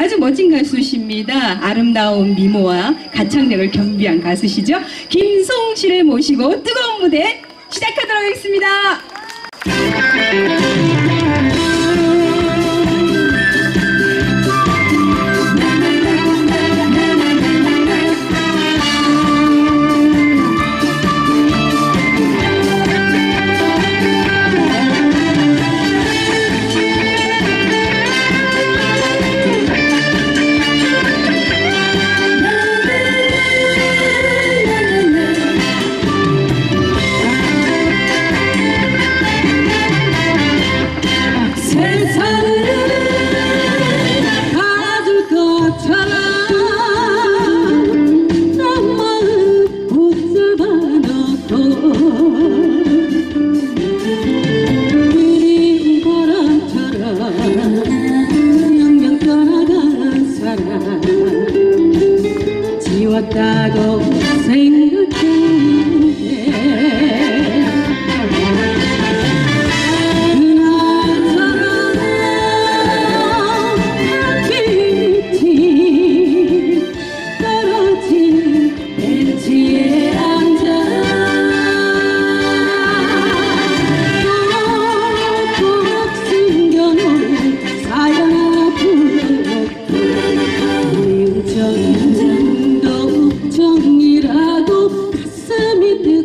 아주 멋진 가수십니다. 아름다운 미모와 가창력을 겸비한 가수시죠. 김송 씨를 모시고 뜨거운 무대 시작하도록 하겠습니다. Chicago.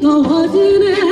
Now what in it?